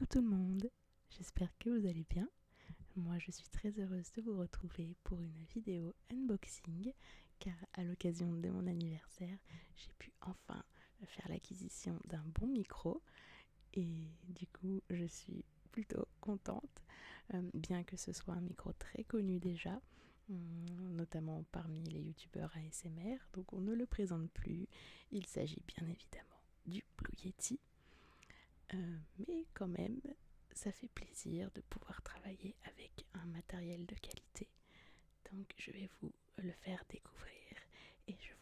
Coucou tout le monde, j'espère que vous allez bien. Moi je suis très heureuse de vous retrouver pour une vidéo unboxing car à l'occasion de mon anniversaire j'ai pu enfin faire l'acquisition d'un bon micro. Et du coup je suis plutôt contente euh, bien que ce soit un micro très connu déjà hum, notamment parmi les youtubeurs ASMR donc on ne le présente plus. Il s'agit bien évidemment du Blue Yeti euh, mais quand même, ça fait plaisir de pouvoir travailler avec un matériel de qualité. Donc je vais vous le faire découvrir et je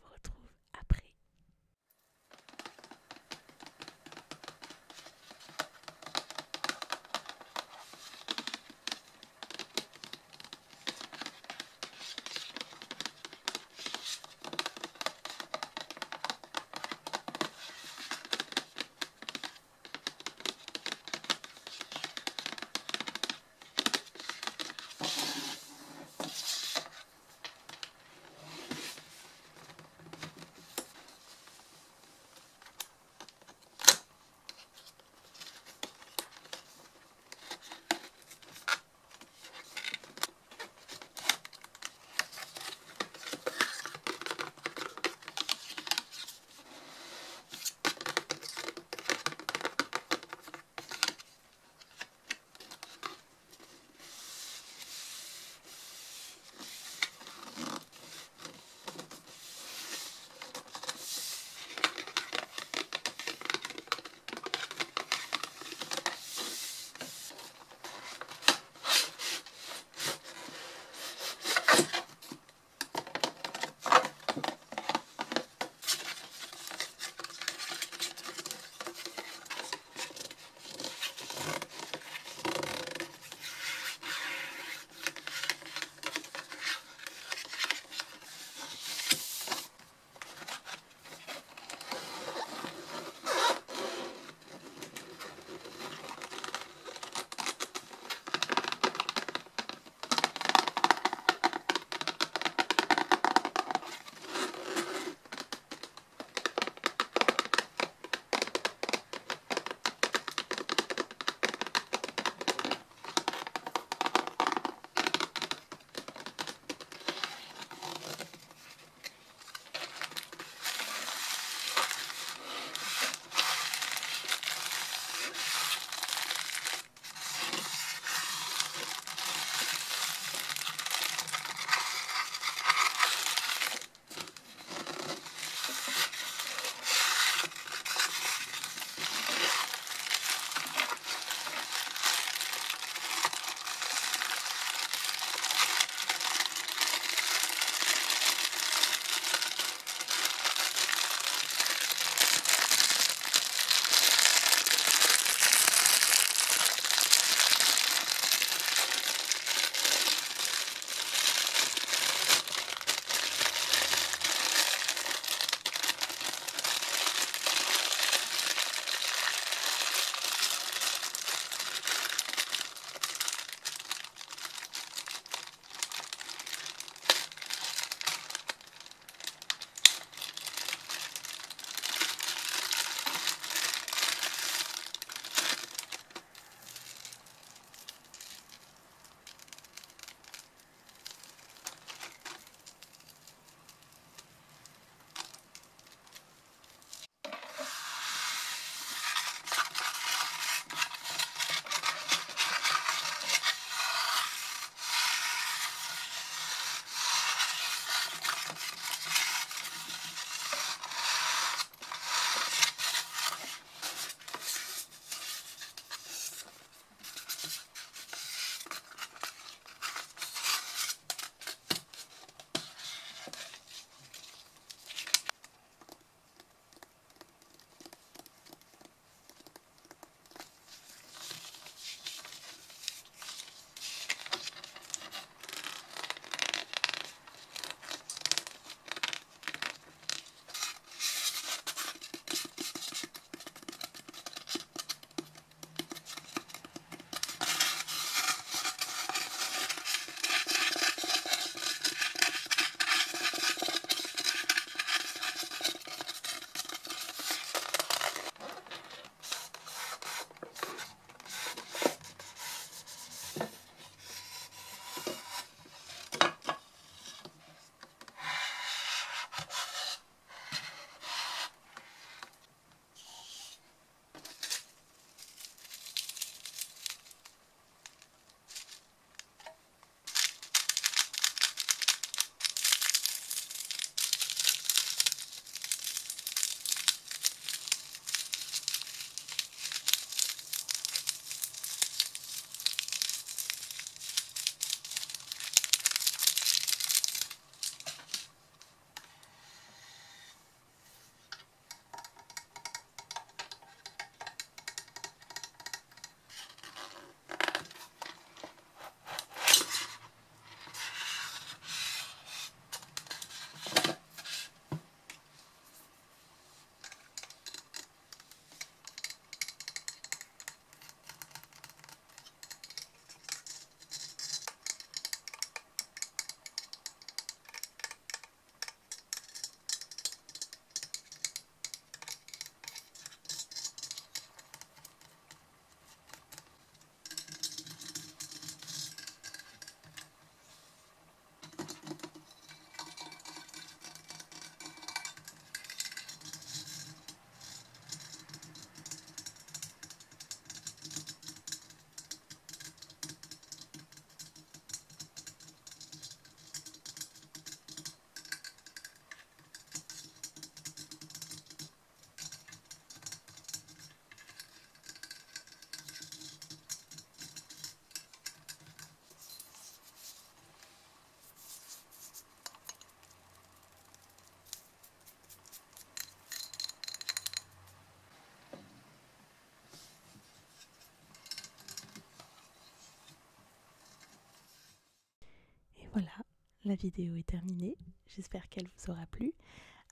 la vidéo est terminée. J'espère qu'elle vous aura plu.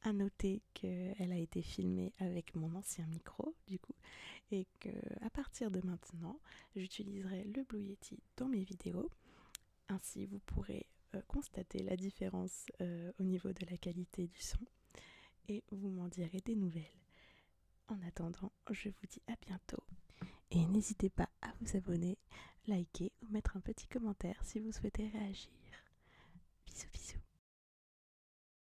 À noter qu'elle a été filmée avec mon ancien micro, du coup, et que à partir de maintenant, j'utiliserai le Blue Yeti dans mes vidéos. Ainsi, vous pourrez euh, constater la différence euh, au niveau de la qualité du son et vous m'en direz des nouvelles. En attendant, je vous dis à bientôt et n'hésitez pas à vous abonner, liker ou mettre un petit commentaire si vous souhaitez réagir. Bisous bisous